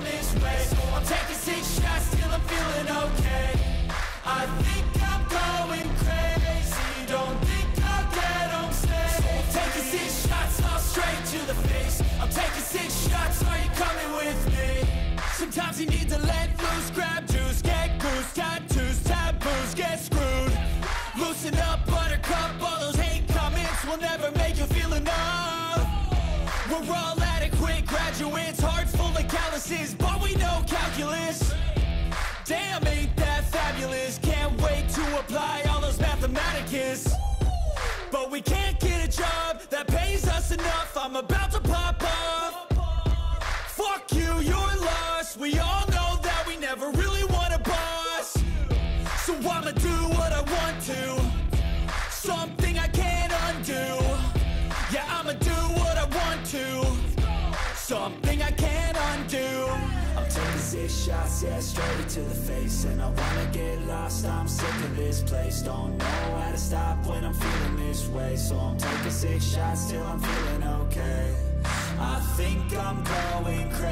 this way So I'm taking We're all adequate graduates, hearts full of calluses But we know calculus. Damn, ain't that fabulous? Can't wait to apply all those mathematicus. But we can't get a job that pays us enough. I'm about to pop off. Fuck you, you're lost. We all know that we never really want a boss. So I'ma do what I want to. Something I can't undo Something I can't undo. I'm taking six shots, yeah, straight to the face. And I wanna get lost, I'm sick of this place. Don't know how to stop when I'm feeling this way. So I'm taking six shots till I'm feeling okay. I think I'm going crazy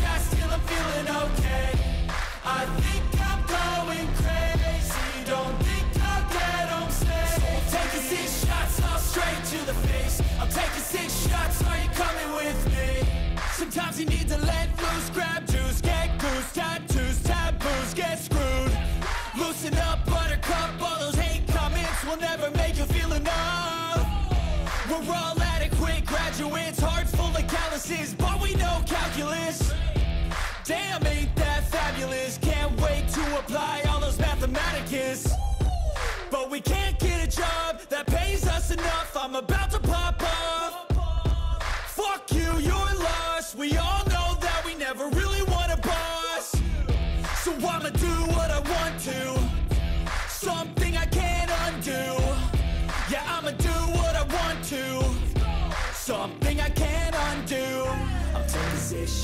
shots till I'm feeling okay. I think I'm going crazy. Don't think I'll get home safe So I'm taking six shots, all straight to the face. I'm taking six shots, are you coming with me? Sometimes you need to let loose, grab juice Get goose, tattoos, taboos, get screwed. Loosen up, buttercup, all those hate comments Will never make you feel enough. We're all adequate graduates Hearts full of calluses, but we know calculus Damn, ain't that fabulous? Can't wait to apply all those mathematicus. But we can't get a job that pays us enough. I'm about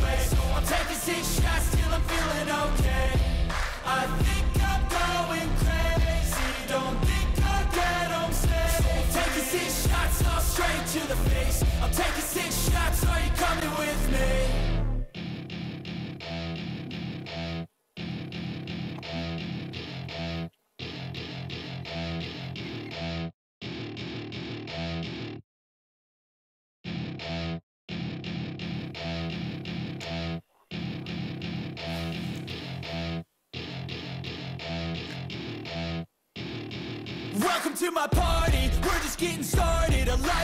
So I'm taking six shots till I'm feeling okay. I think I'm going crazy. Don't think I'll get home safe So I'm taking six shots all straight to the face. I'm taking six shots, are you coming with me? Welcome to my party, we're just getting started. A life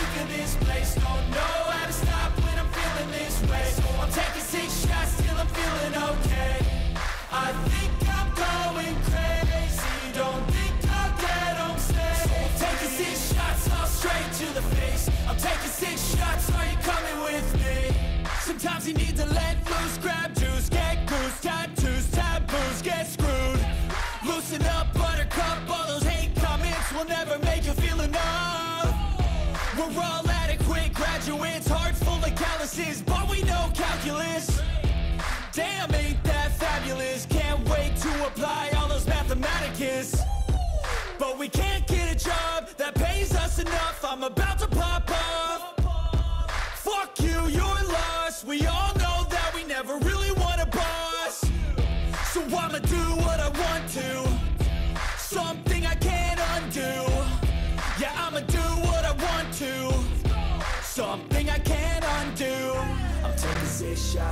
Sometimes you need to let loose, grab juice, get goose, tattoos, taboos, get screwed. Loosen up, buttercup, all those hate comments will never make you feel enough. We're all adequate graduates, hearts full of calluses, but we know calculus. Damn, ain't that fabulous? Can't wait to apply all those mathematicus. But we can't get a job that pays us enough. I'm about to pop off Fuck you, you're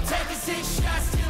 I'm taking six shots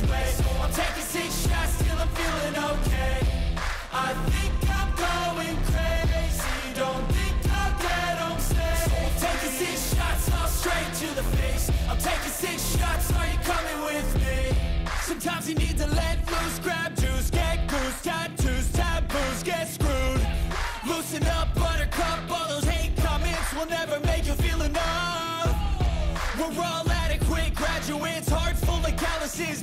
this way So I'm taking six shots till I'm feeling okay I think I'm going crazy Don't think I'll get home safe So I'm taking six shots all straight to the face I'm taking six shots, are you coming with me? Sometimes you need to let loose, grab juice, get goose, tattoos, taboos, get screwed Loosen up, buttercup, all those hate comments will never make you feel enough We're all adequate graduates, heart full of calluses,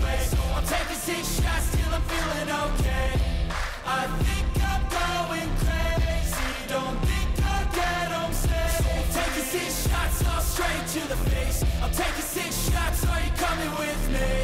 So I'm taking six shots till I'm feeling okay. I think I'm going crazy Don't think I'll get home safe So I'm taking six shots all straight to the face. I'm taking six shots, are you coming with me?